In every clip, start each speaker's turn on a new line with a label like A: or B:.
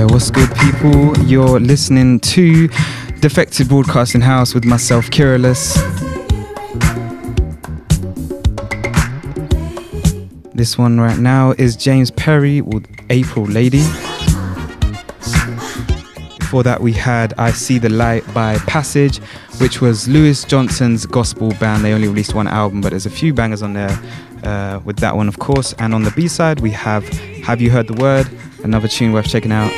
A: Yeah, what's good, people? You're listening to Defected Broadcasting House with myself, Kirollus. This one right now is James Perry with April Lady. Before that, we had I See the Light by Passage, which was Louis Johnson's gospel band. They only released one album, but there's a few bangers on there uh, with that one, of course. And on the B side, we have Have You Heard the Word, another tune worth checking out.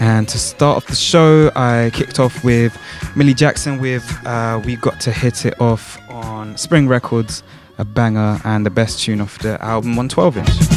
A: And to start off the show, I kicked off with Millie Jackson with uh, We Got to Hit It Off on Spring Records, a banger and the best tune off the album on 12 inch.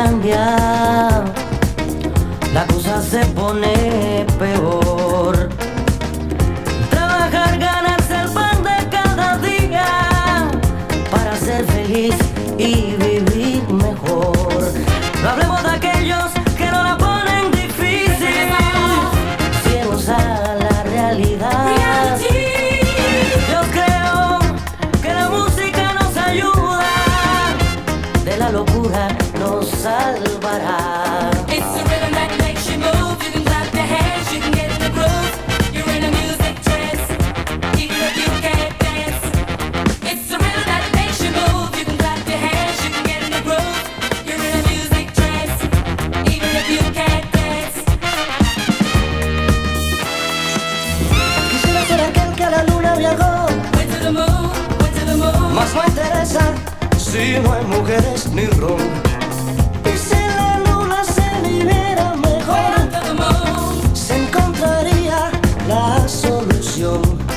B: cambiar. Solución.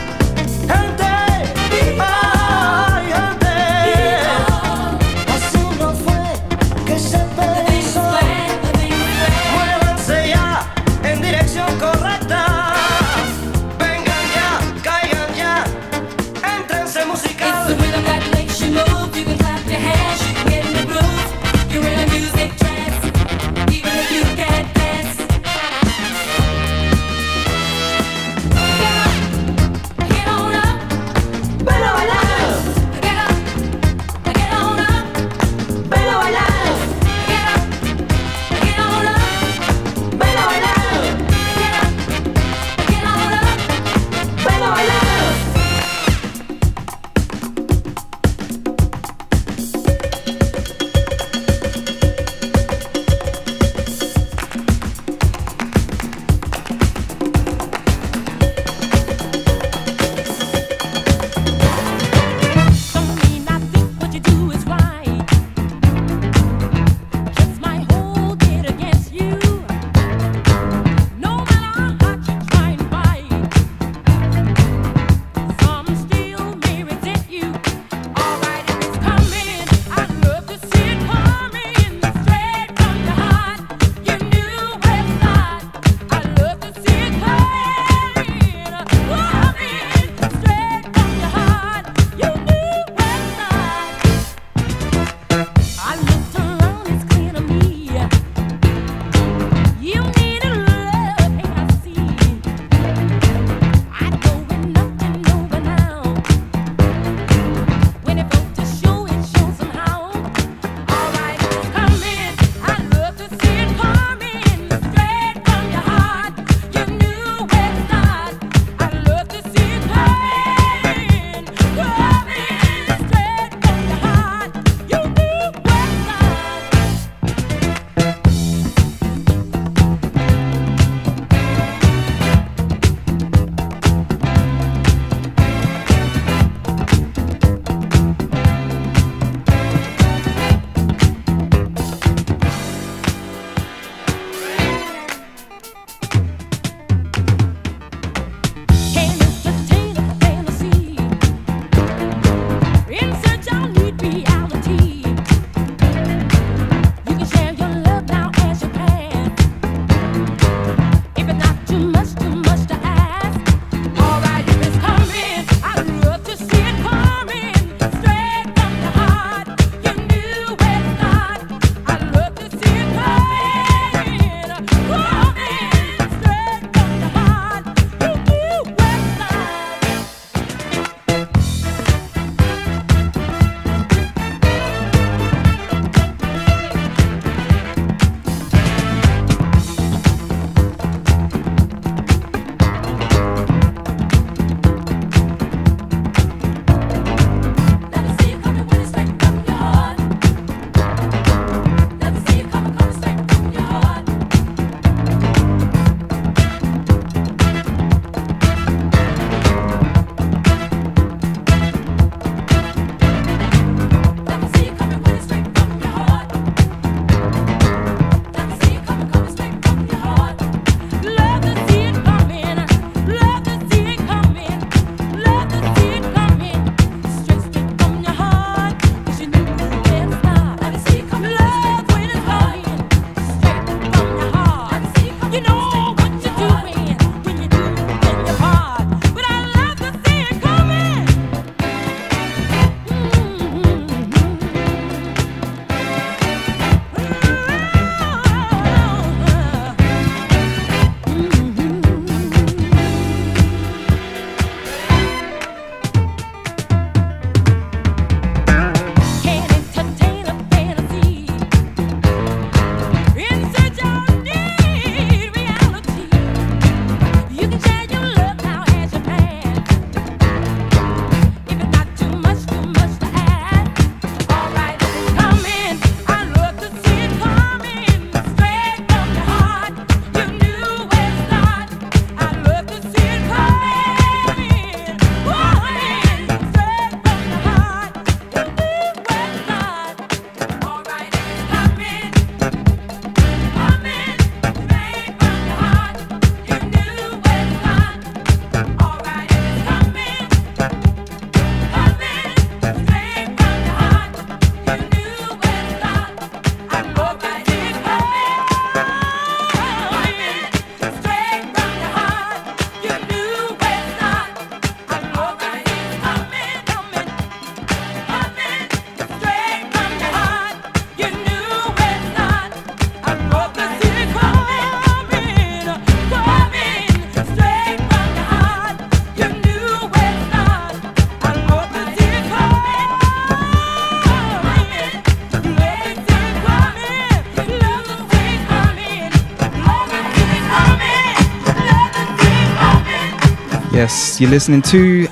C: Yes, you're listening to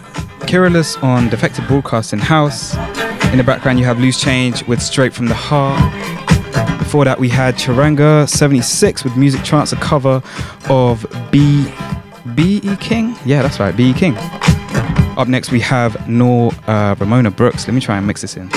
C: Kirollus on Defected Broadcasting House. In the background, you have Loose Change with Straight from the Heart. Before that, we had Charanga 76 with Music Trance, a cover of B. B.E. King? Yeah, that's right, B.E. King. Up next, we have Nor uh, Ramona Brooks. Let me try and mix this in.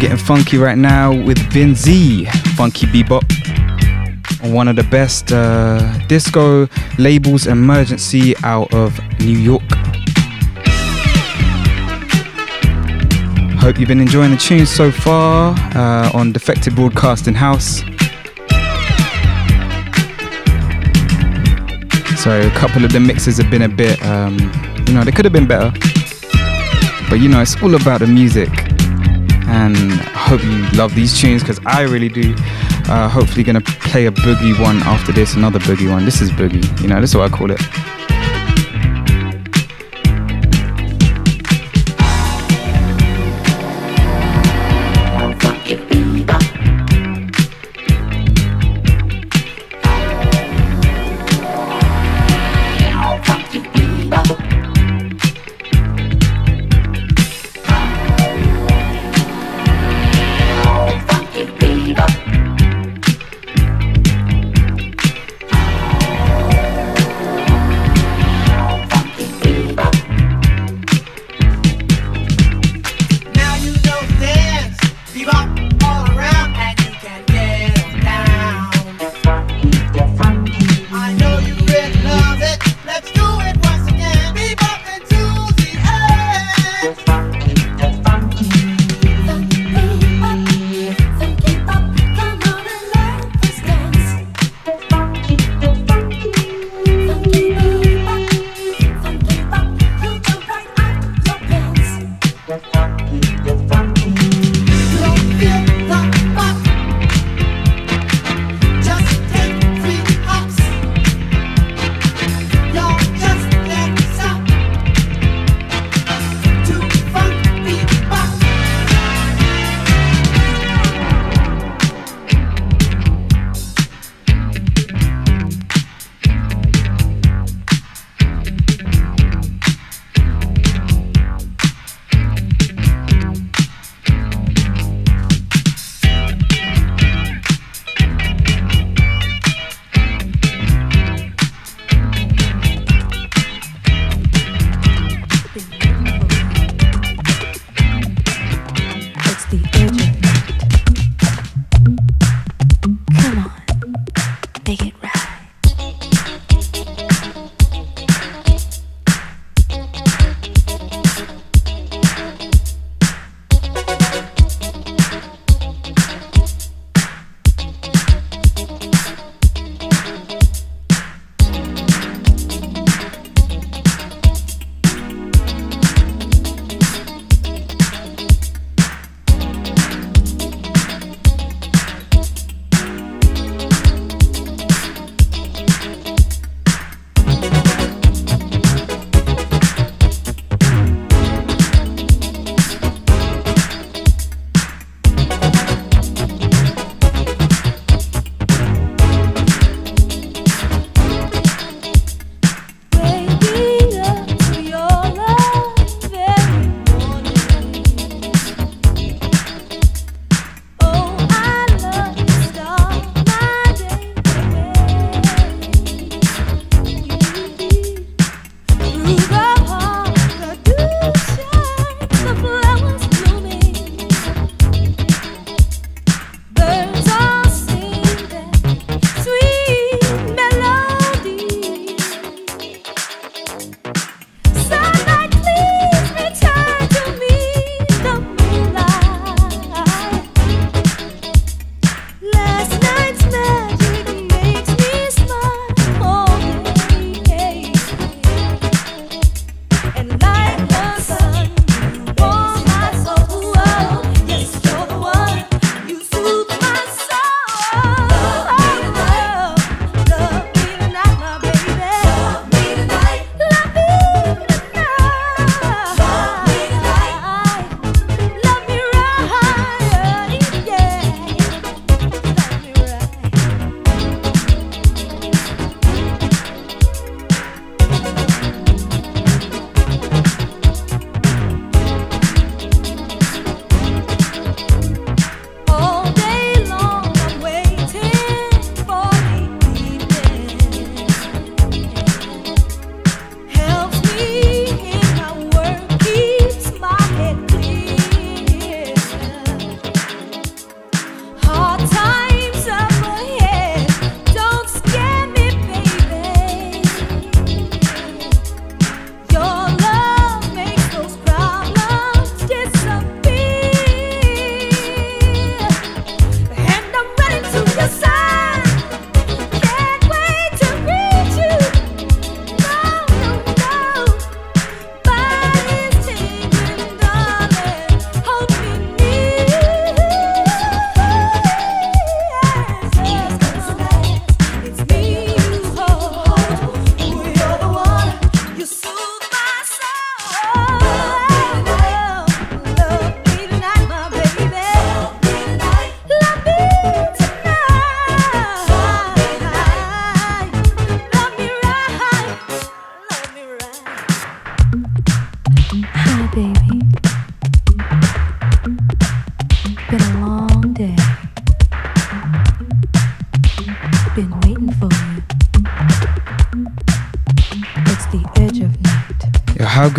A: Getting funky right now with Vin Z, Funky Bebop. On one of the best uh, disco labels, Emergency, out of New York. Hope you've been enjoying the tunes so far uh, on Defected Broadcasting House. So a couple of the mixes have been a bit, um, you know, they could have been better. But you know, it's all about the music. And I hope you love these tunes because I really do. Uh, hopefully, gonna play a boogie one after this, another boogie one. This is boogie, you know, this is what I call it.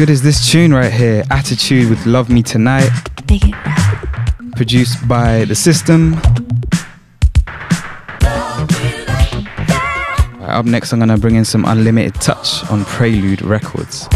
C: Good is this tune right here? Attitude with Love Me Tonight,
D: Make it right.
C: produced by The System. Right, up next, I'm gonna bring in some Unlimited Touch on Prelude Records.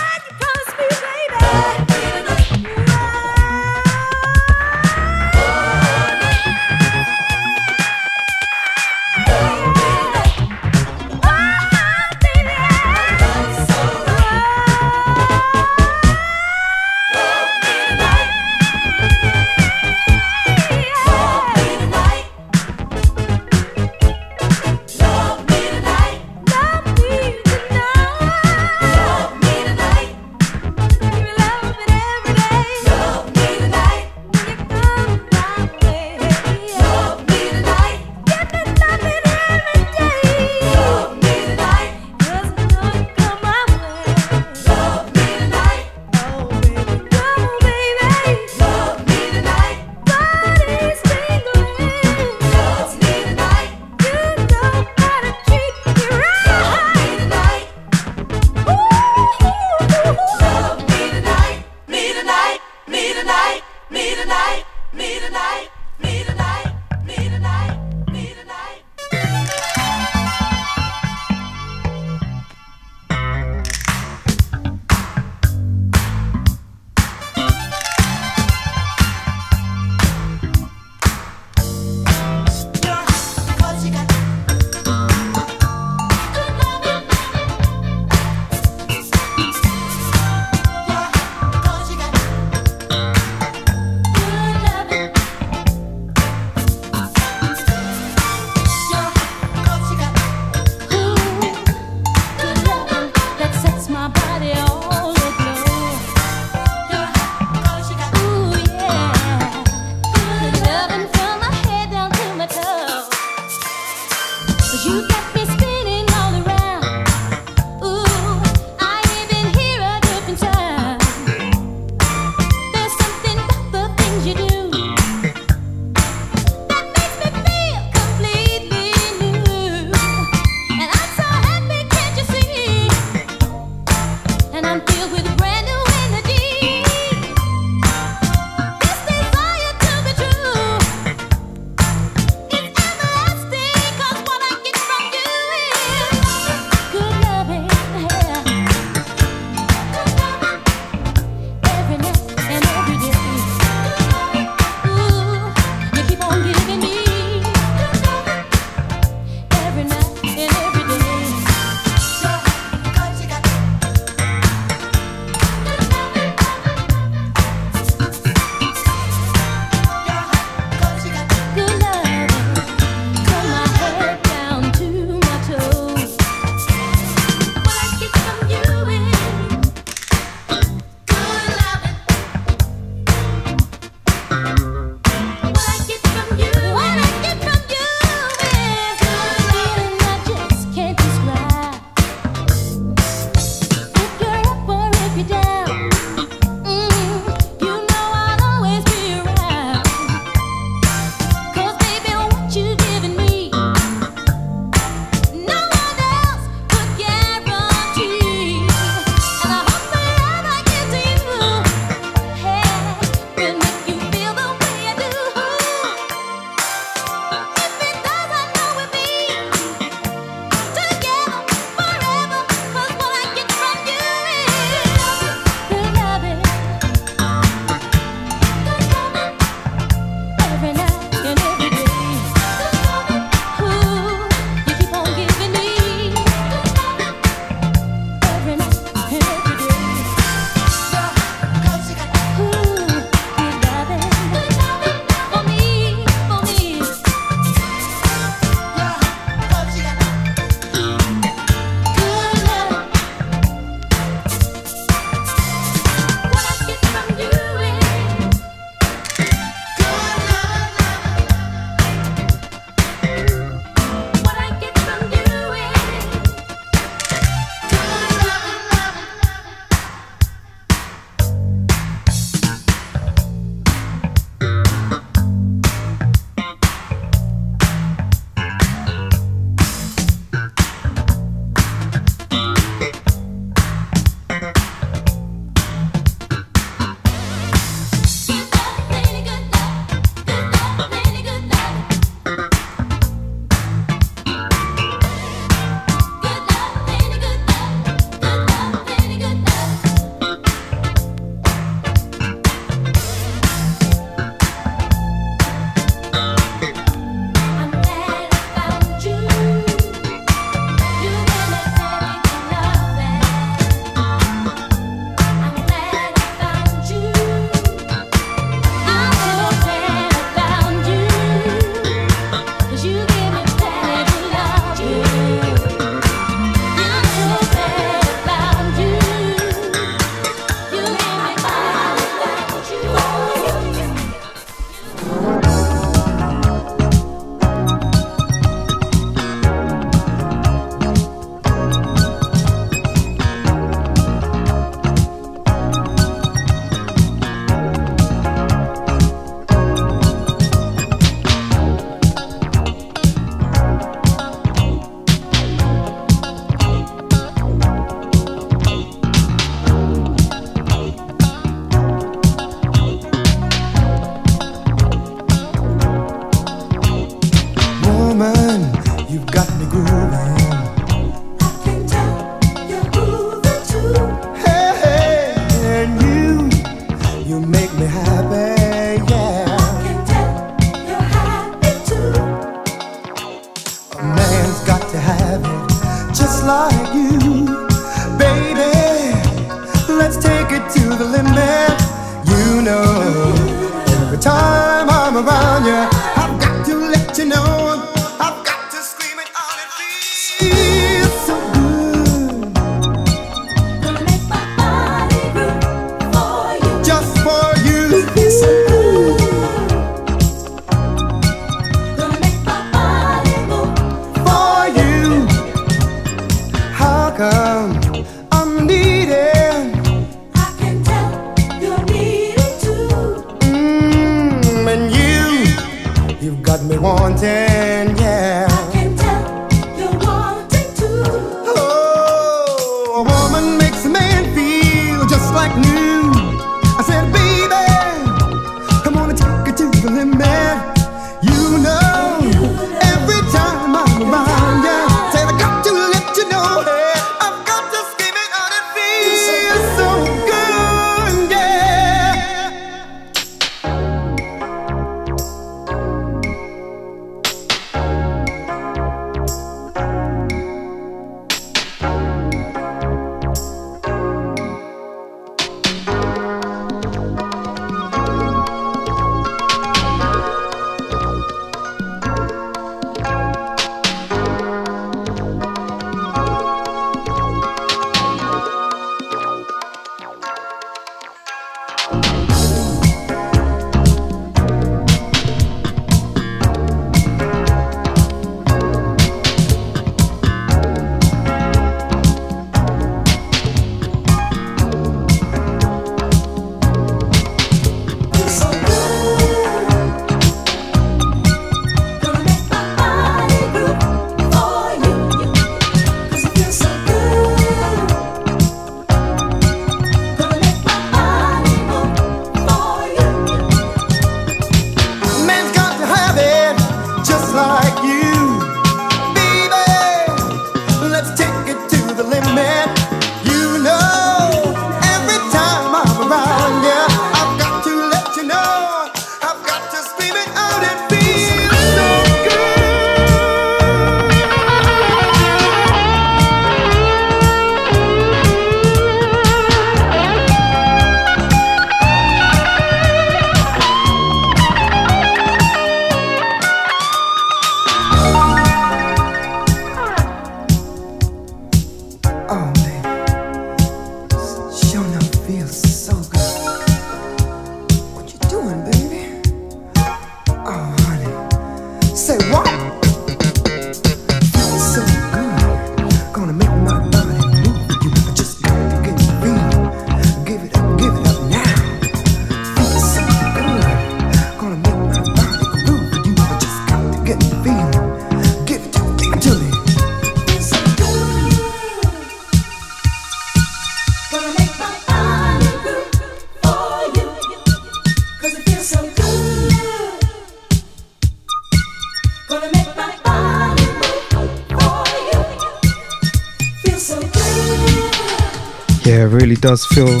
A: really does feel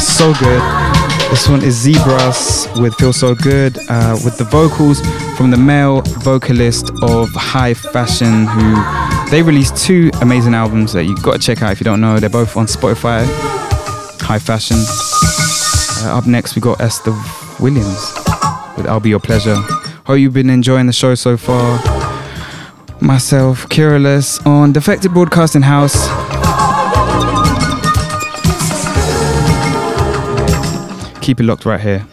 A: so good. This one is Zebras with Feel So Good uh, with the vocals from the male vocalist of High Fashion, who they released two amazing albums that you've got to check out if you don't know. They're both on Spotify. High Fashion. Uh, up next, we got Esther Williams with I'll Be Your Pleasure. Hope you've been enjoying the show so far. Myself, Kirollus, on Defected Broadcasting House. Keep it locked right here.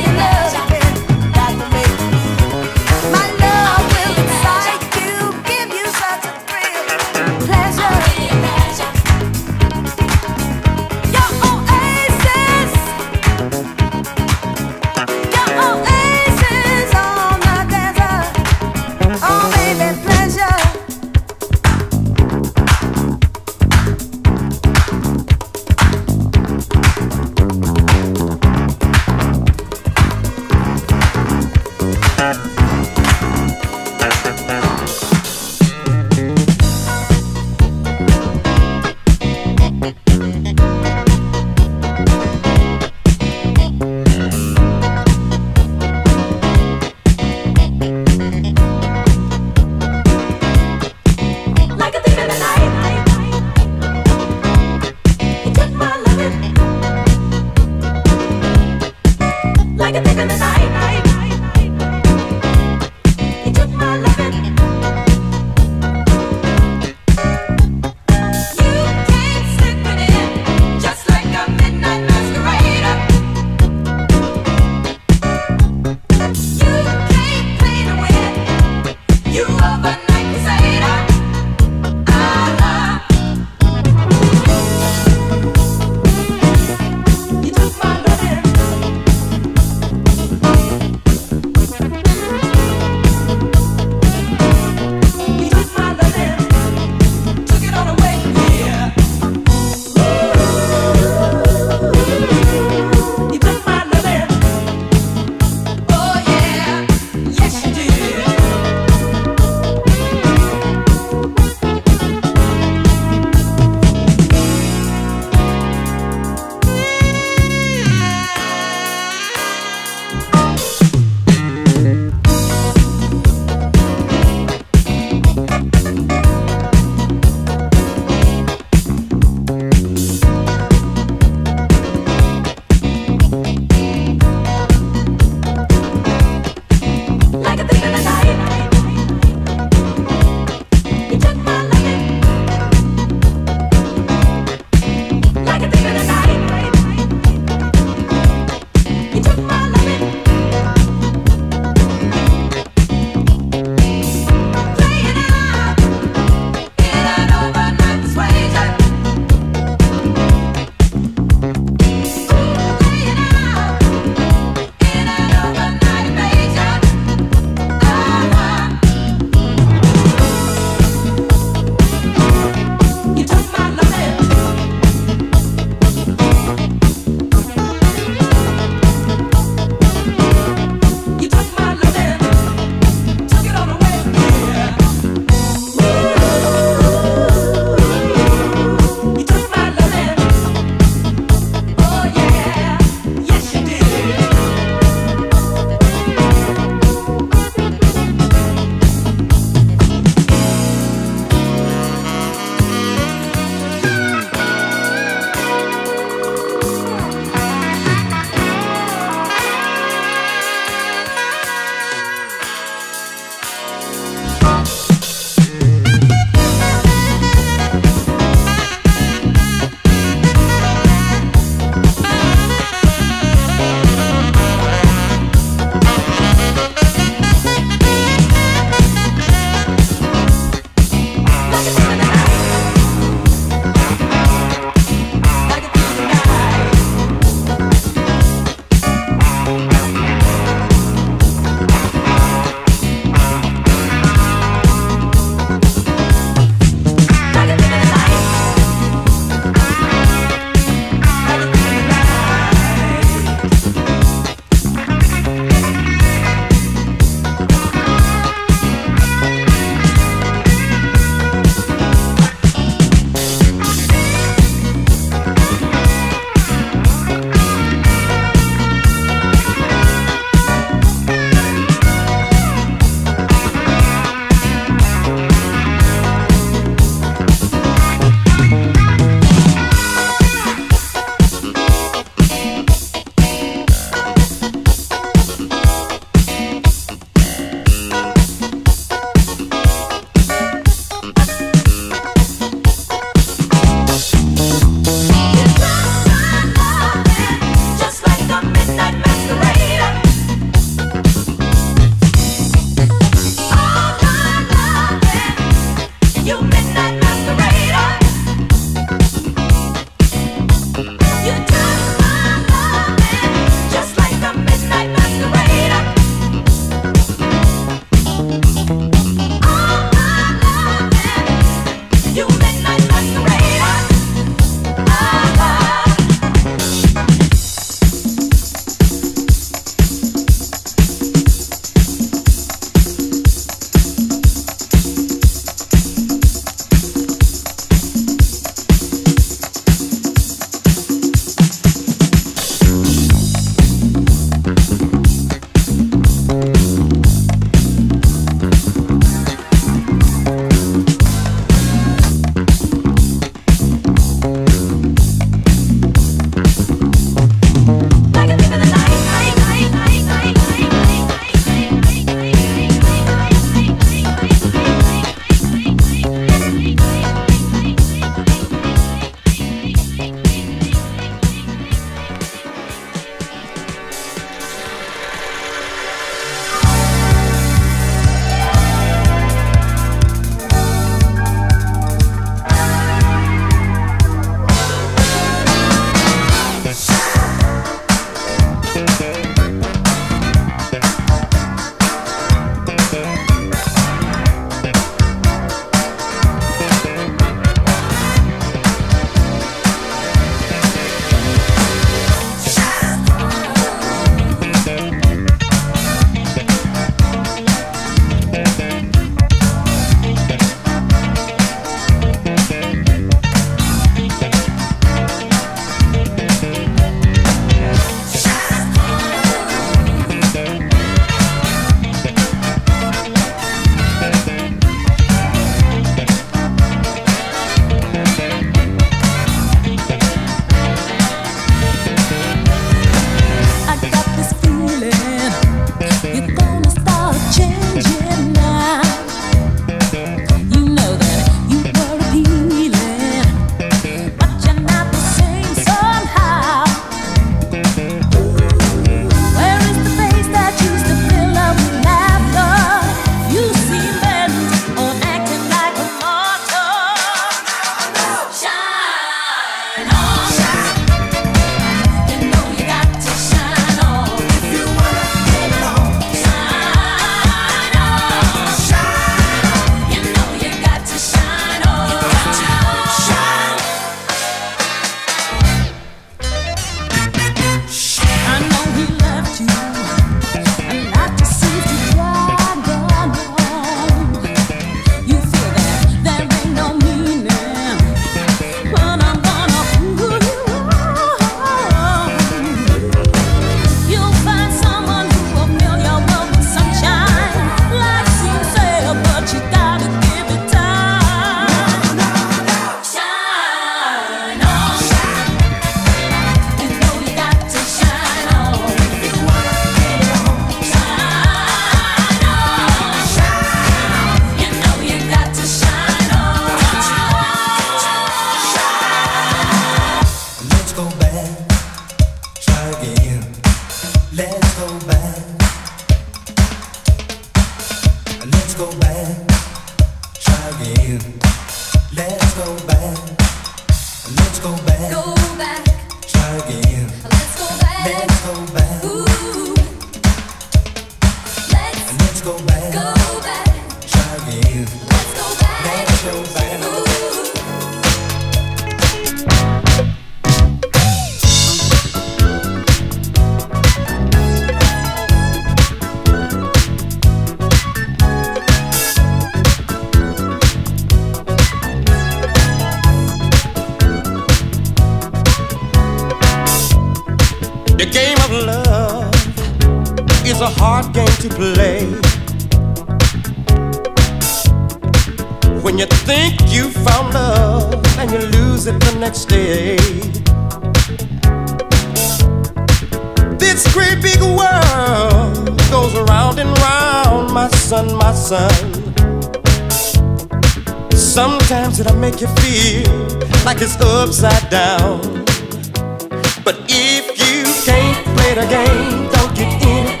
E: play the game, don't get in it.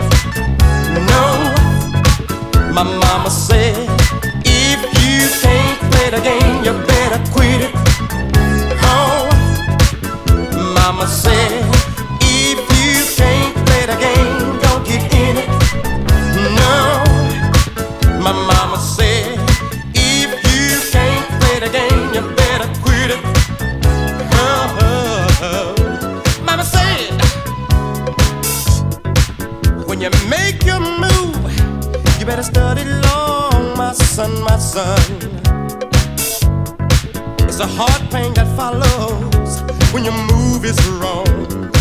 E: No, my mama said, if you can't play the game. It's a heart pain that follows when your move is wrong.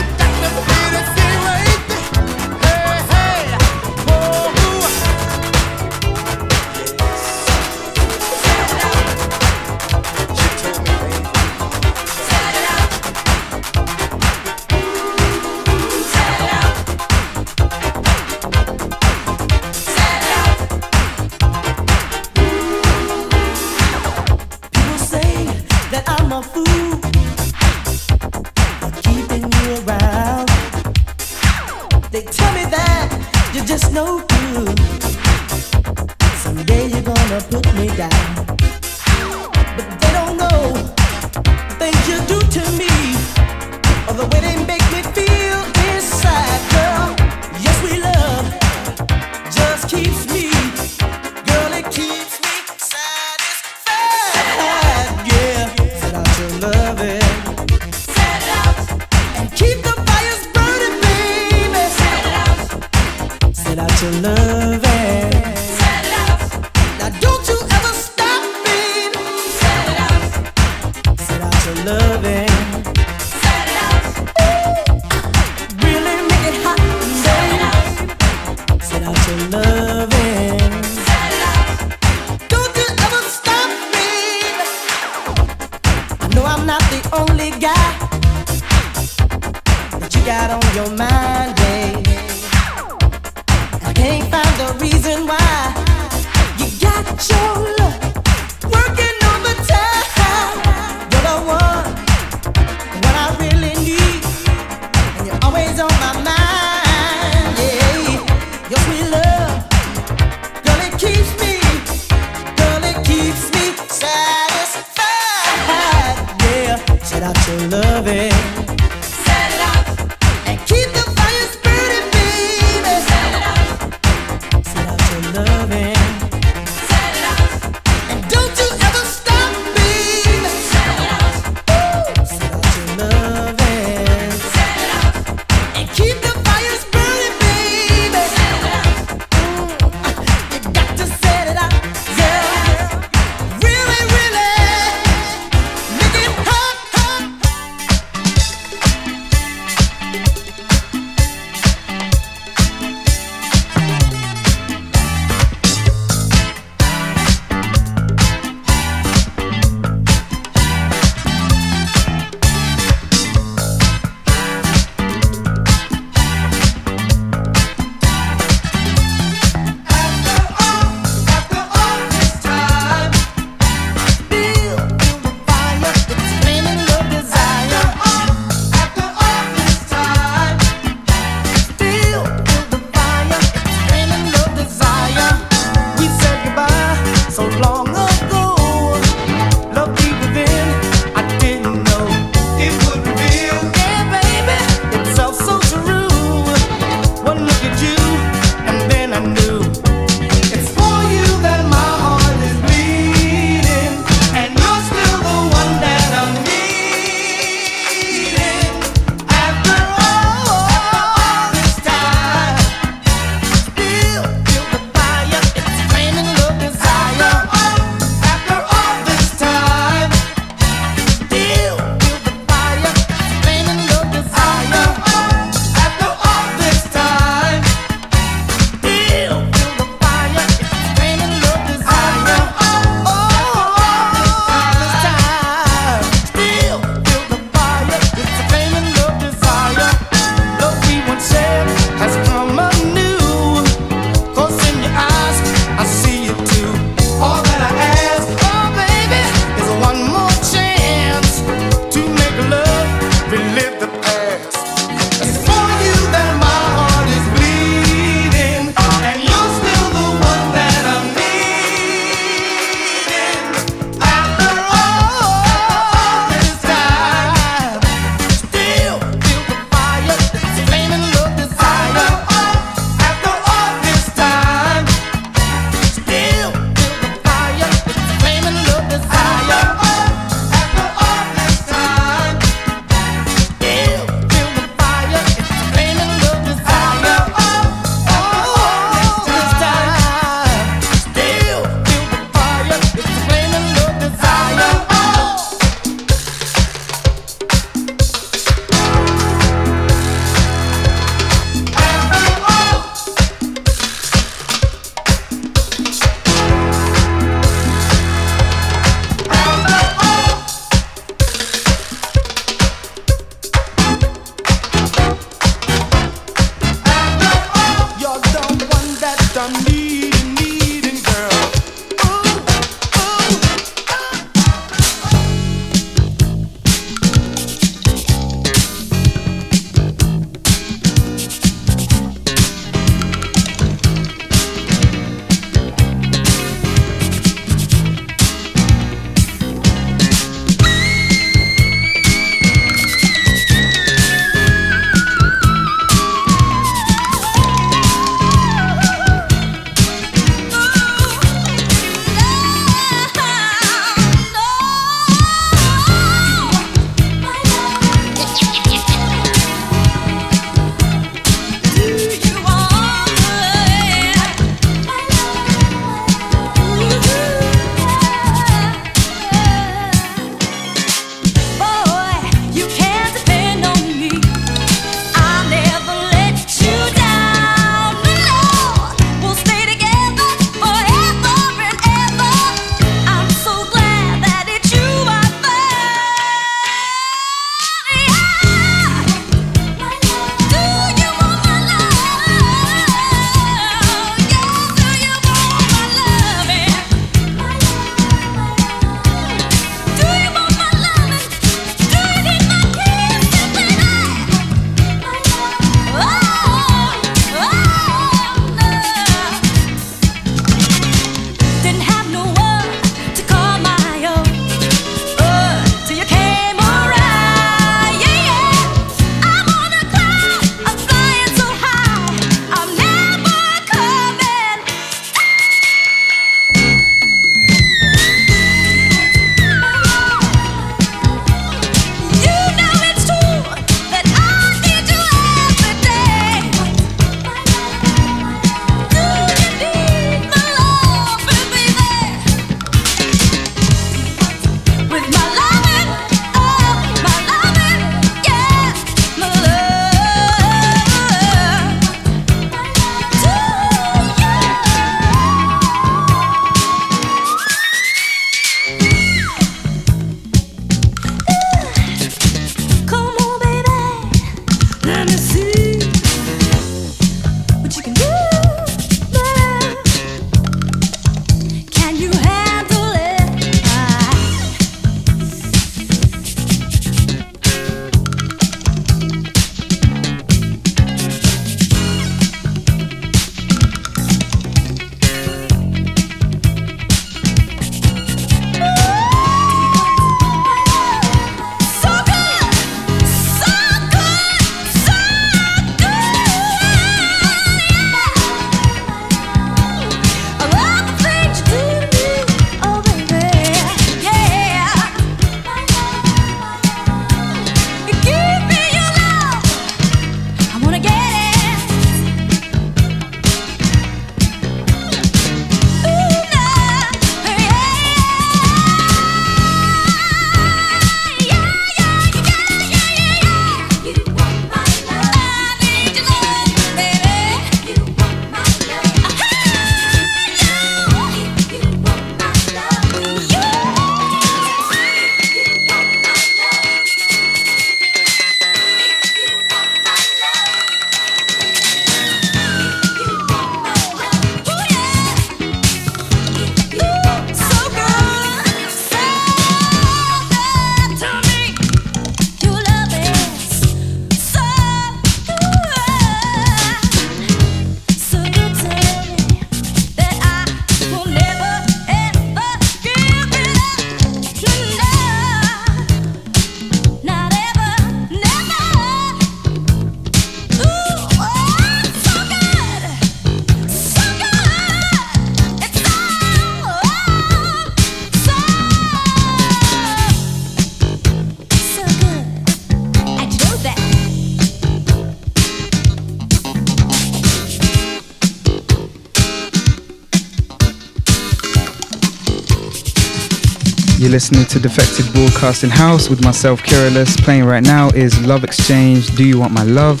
E: You're
A: listening to Defected Broadcasting House with myself, Kirollus. Playing right now is Love Exchange, Do You Want My Love?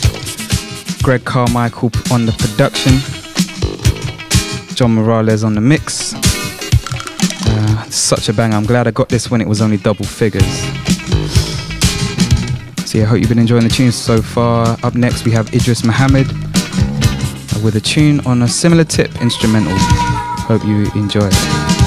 A: Greg Carmichael on the production. John Morales on the mix. Uh, such a bang. I'm glad I got this when it was only double figures. So yeah, I hope you've been enjoying the tunes so far. Up next we have Idris Muhammad uh, with a tune on a similar tip instrumental. Hope you enjoy.
C: If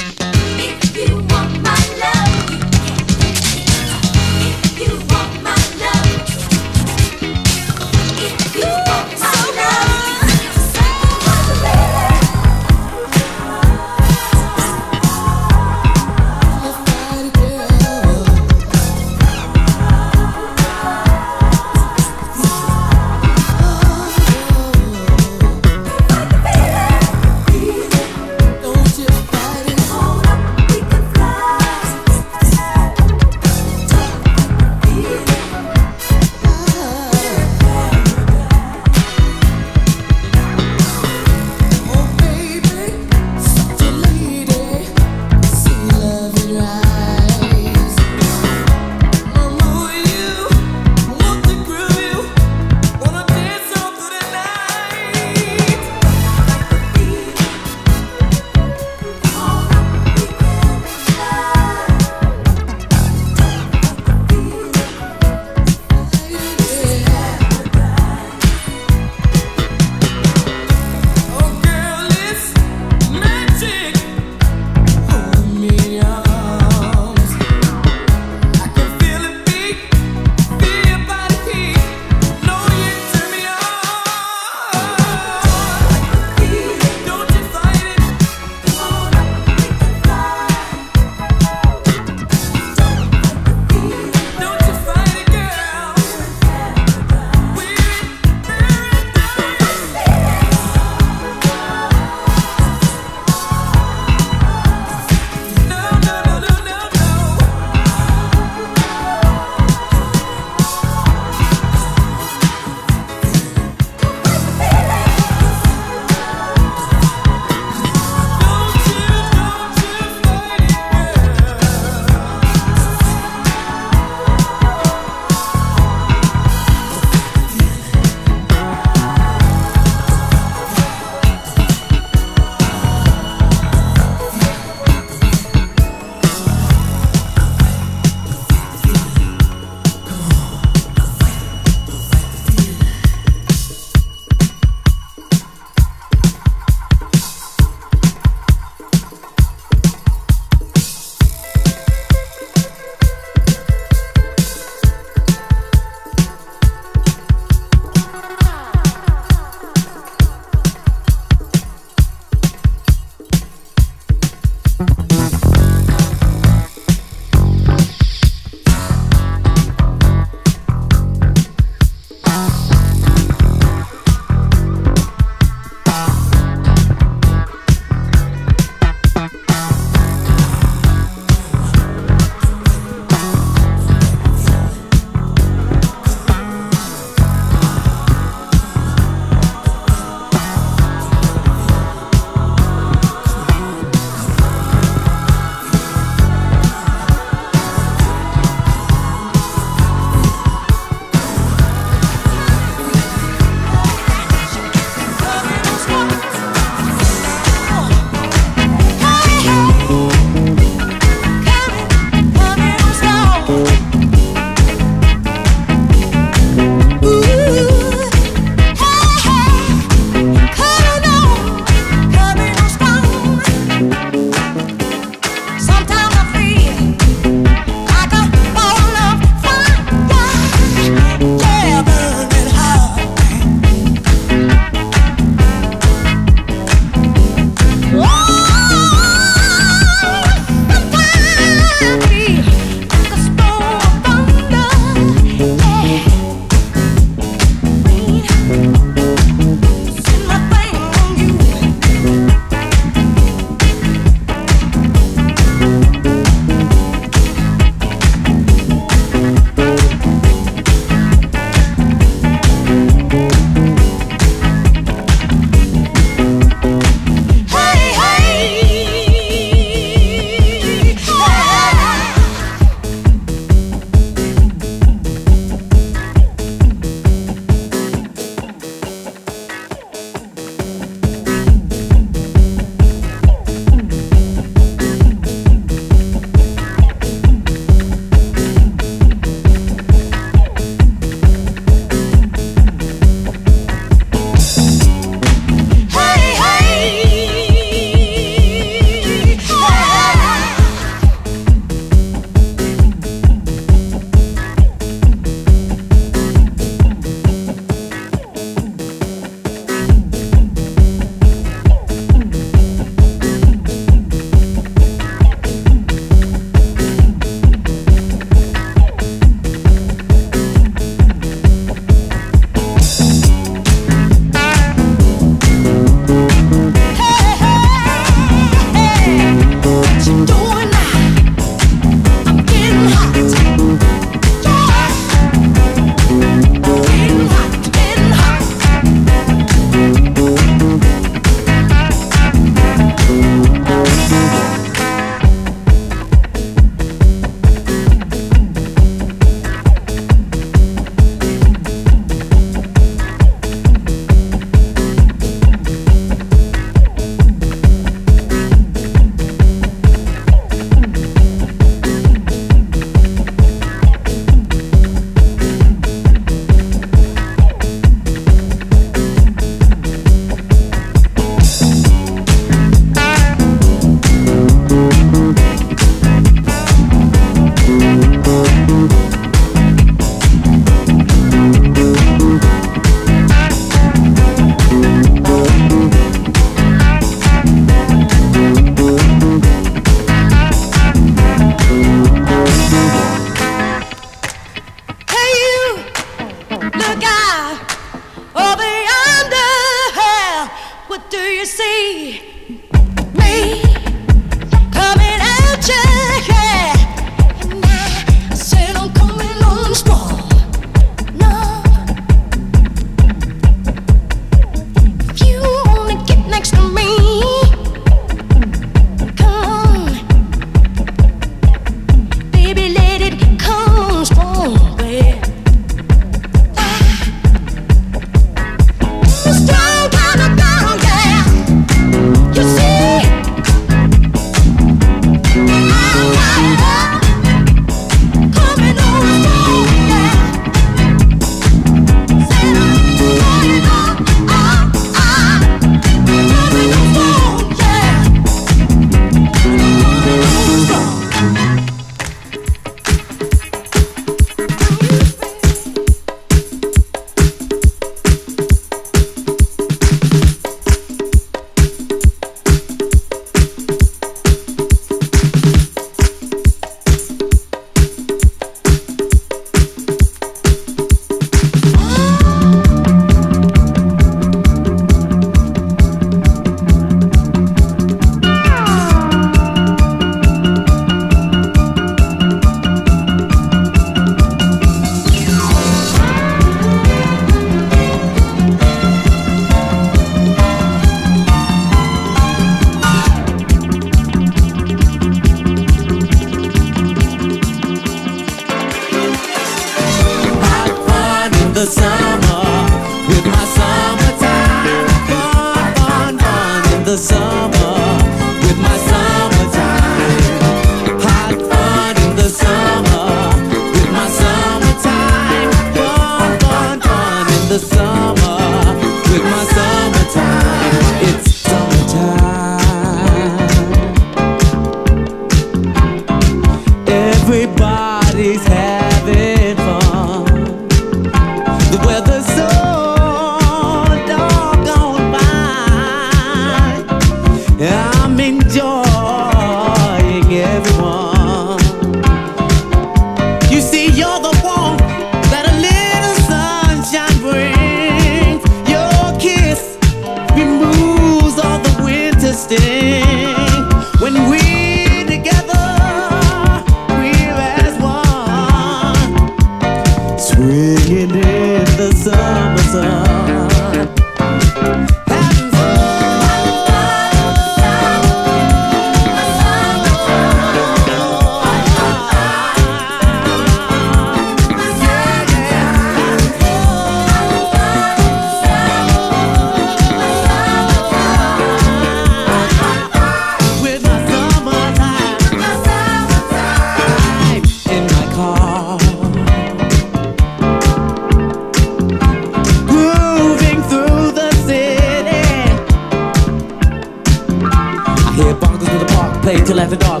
F: park play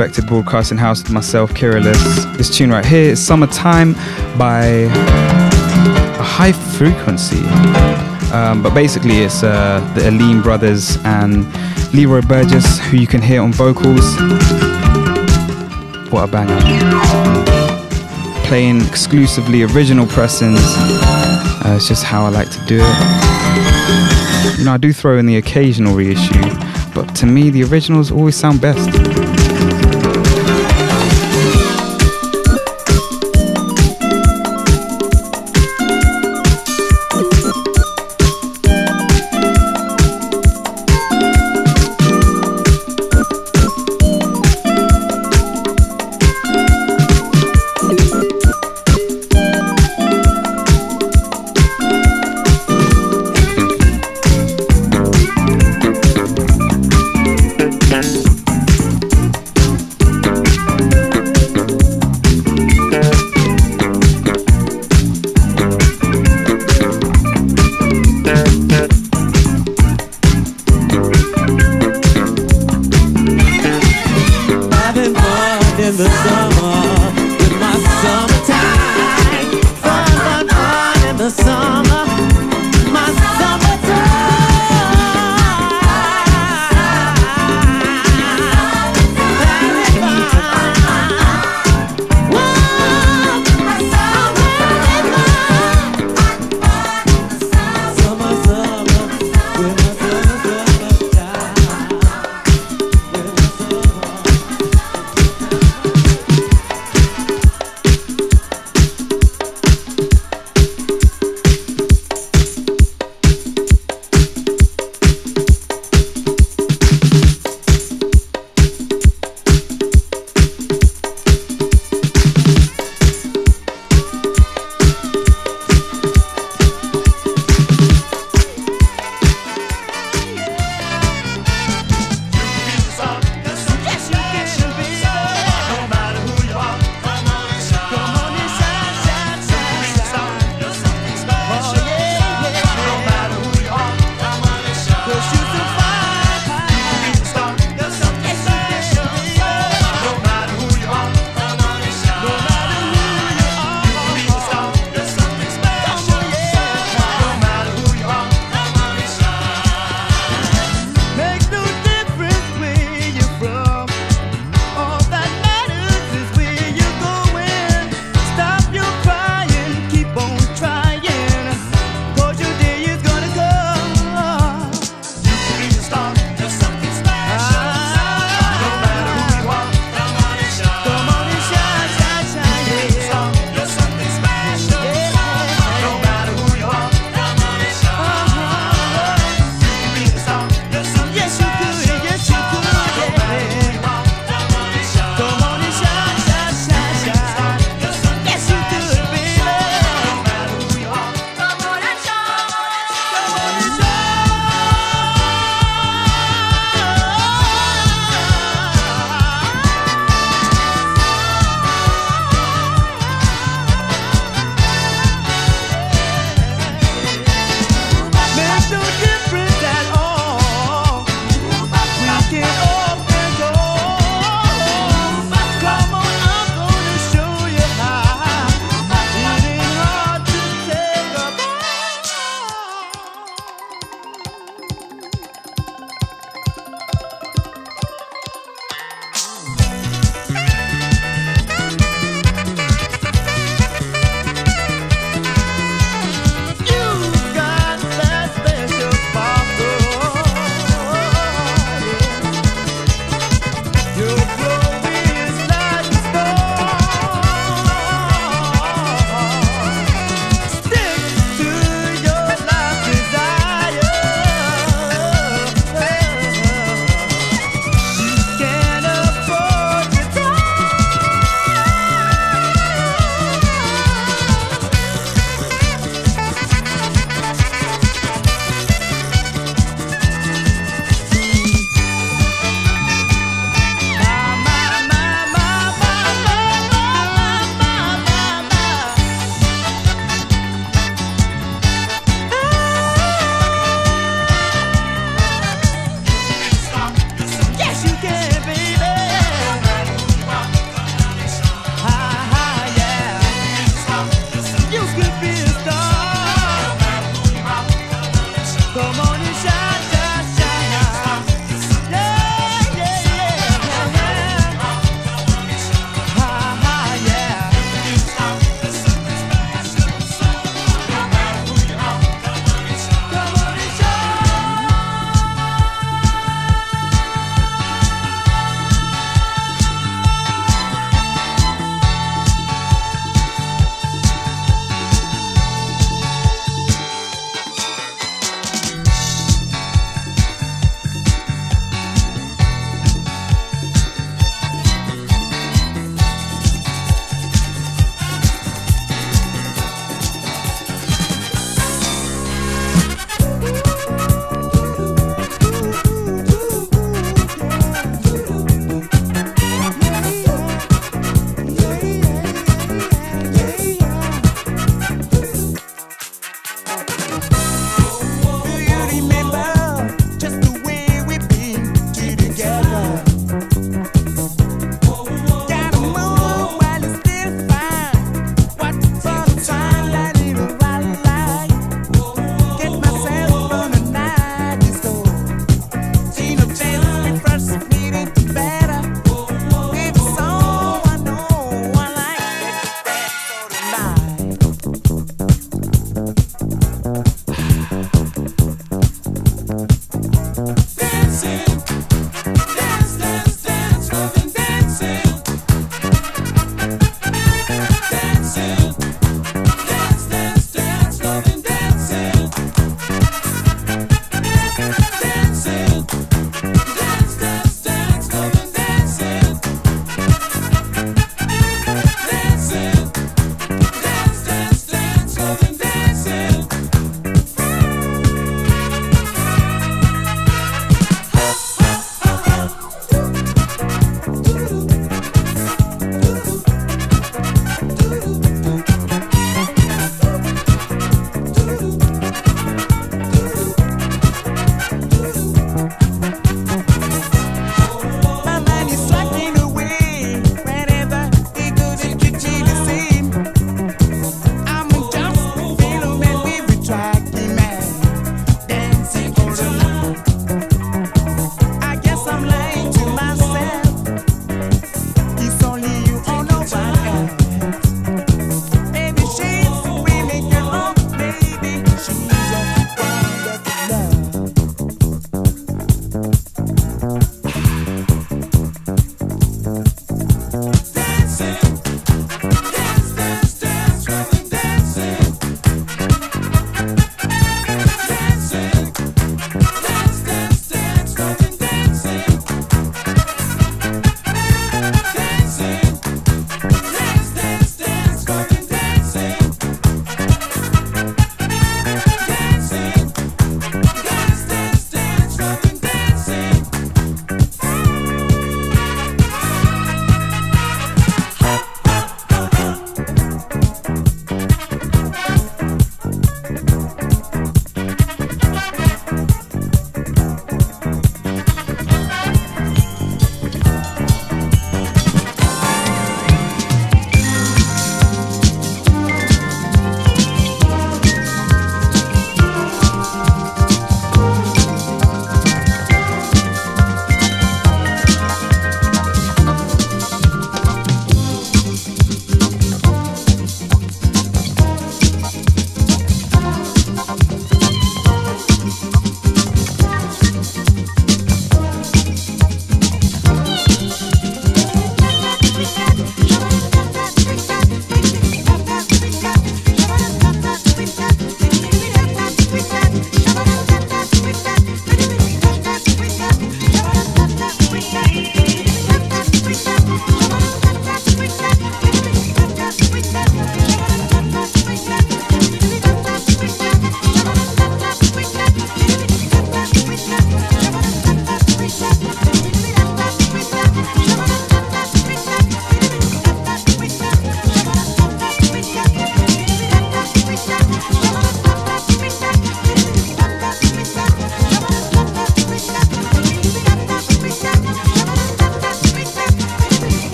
A: Defected Broadcasting House with myself, Kirollus. This tune right here is Summertime by a high frequency. Um, but basically, it's uh, the Aleem brothers and Leroy Burgess, who you can hear on vocals. What a banger. Playing exclusively original pressings. Uh, it's just how I like to do it. You know, I do throw in the occasional reissue, but to me, the originals always sound best.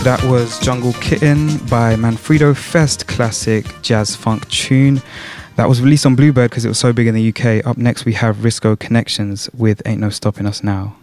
E: So that was Jungle Kitten by Manfredo Fest, classic jazz funk tune. That was released on Bluebird because it was so big in the UK. Up next, we have Risco Connections with Ain't No Stopping Us Now.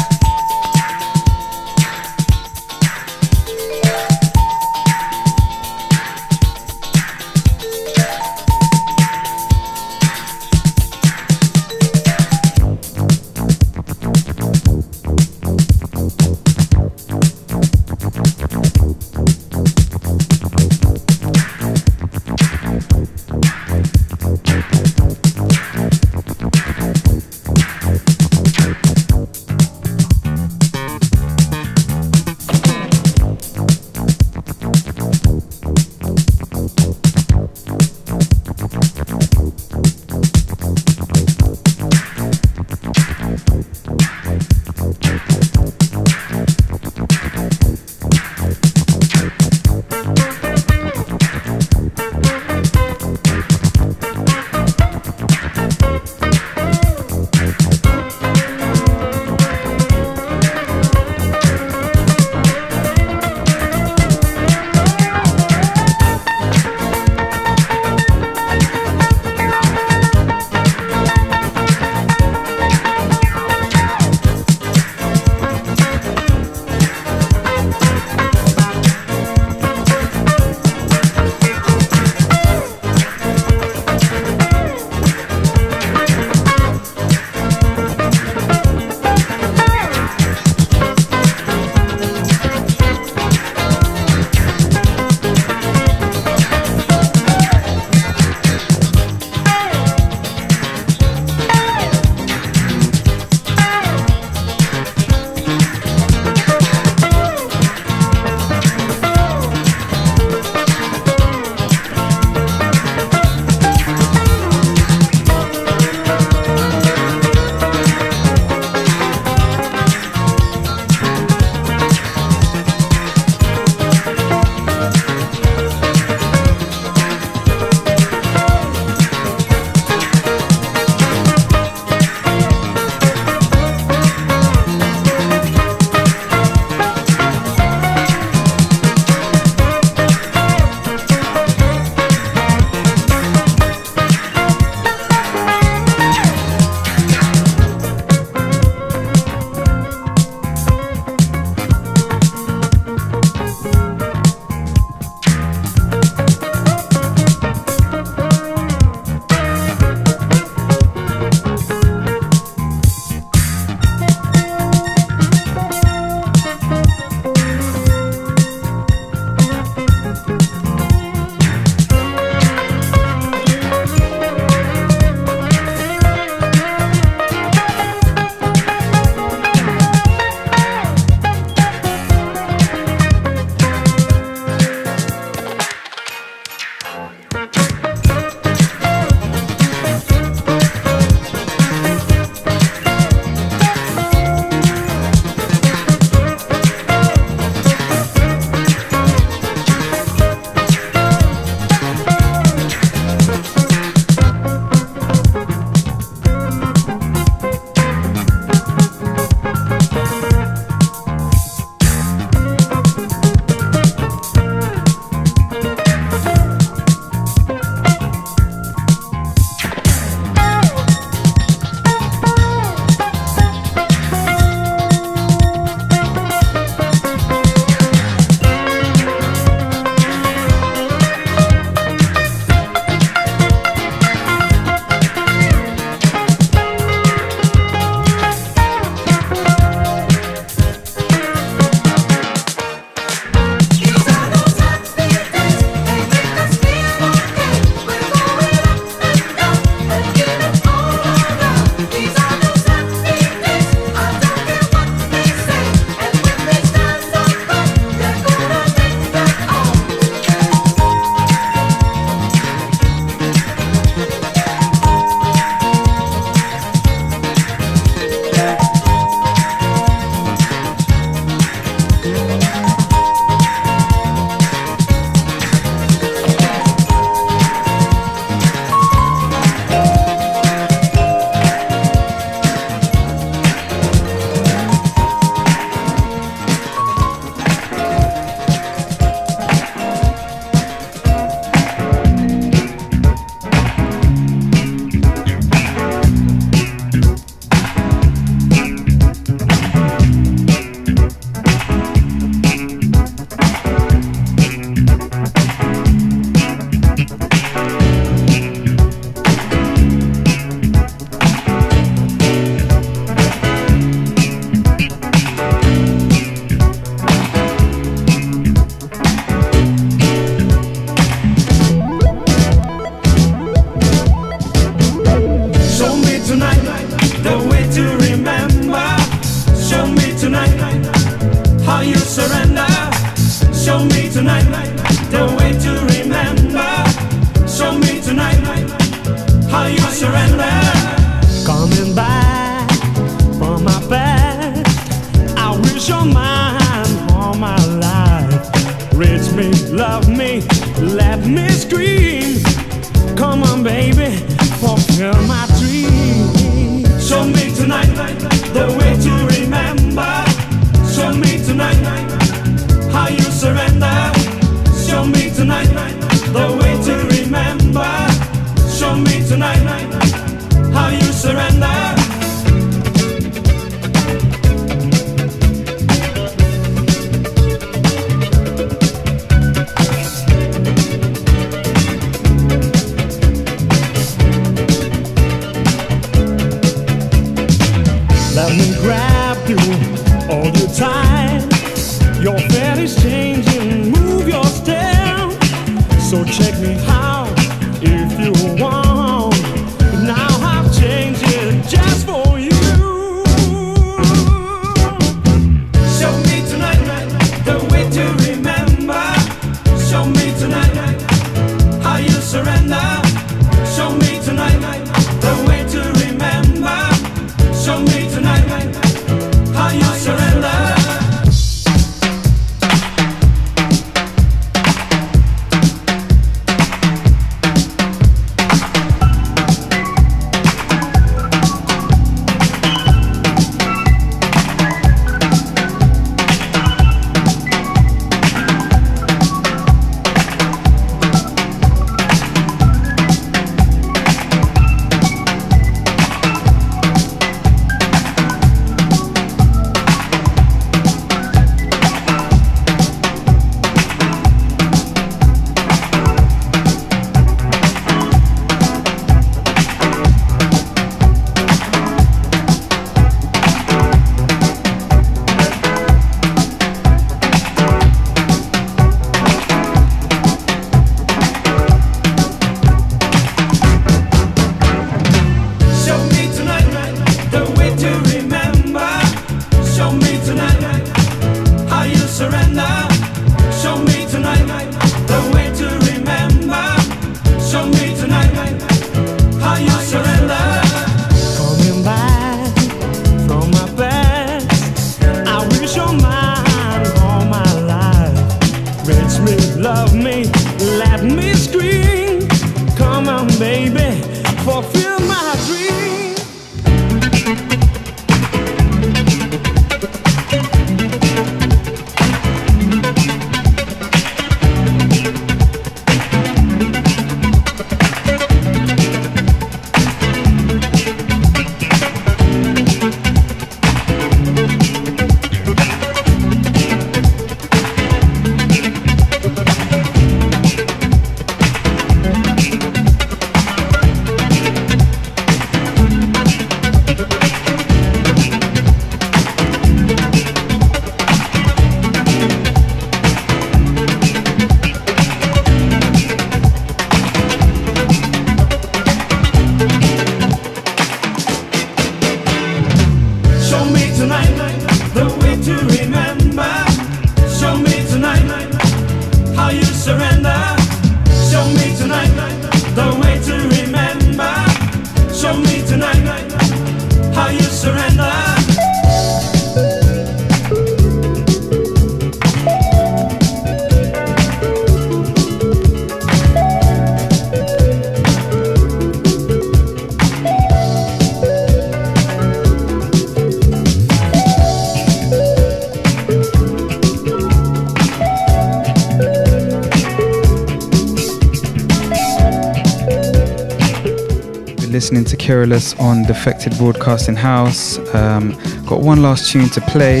A: listening to Kirollus on Defected Broadcasting House. Um, got one last tune to play.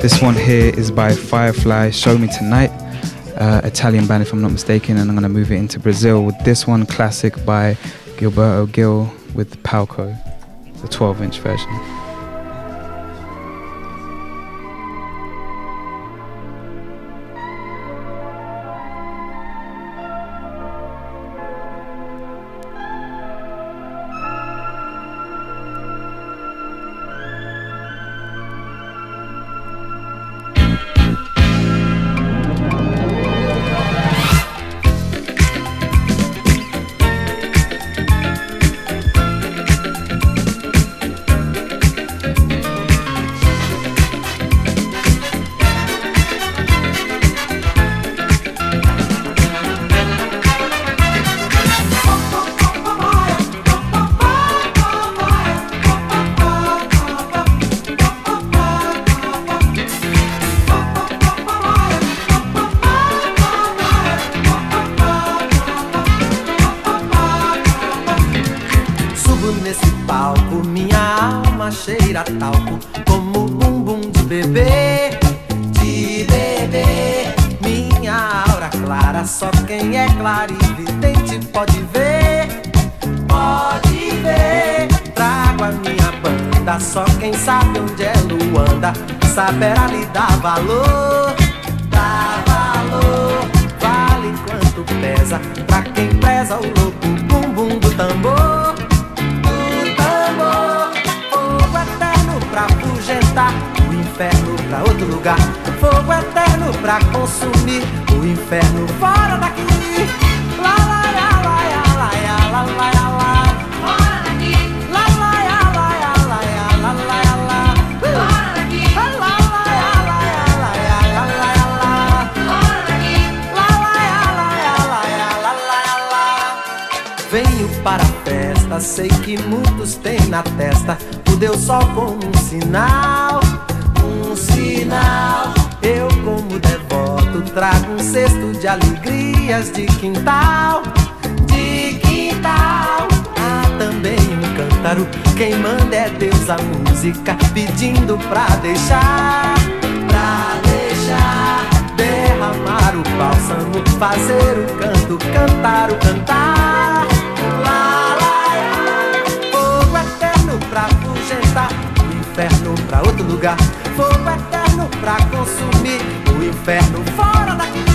A: This one here is by Firefly, Show Me Tonight, uh, Italian band if I'm not mistaken, and I'm going to move it into Brazil with this one classic by Gilberto Gil with Palco, the 12 inch version.
G: saberá lhe dar valor. de quintal, de quintal. Há também um cântaro, quem manda é Deus a música, pedindo pra deixar, pra deixar. Derramar o bálsamo, fazer o canto, cantar o cantar. Lá, lá, lá. Fogo eterno pra fugentar, o inferno pra outro lugar. Fogo eterno pra consumir, o inferno fora daqui.